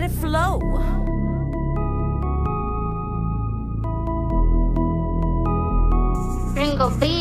let it flow. Ringo B.